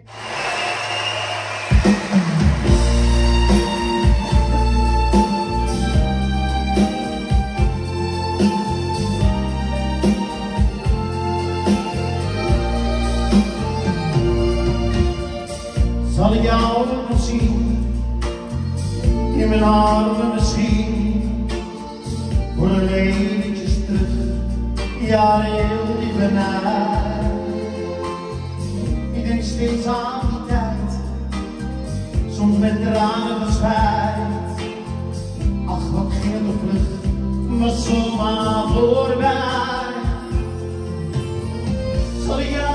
Zal ik jou nog zien, in mijn armen misschien, voor een eventjes terug, ja heel steeds aan die tijd, soms met tranen verspreid. Ach, wat ging de vlucht, maar zomaar voorbij. Zal ik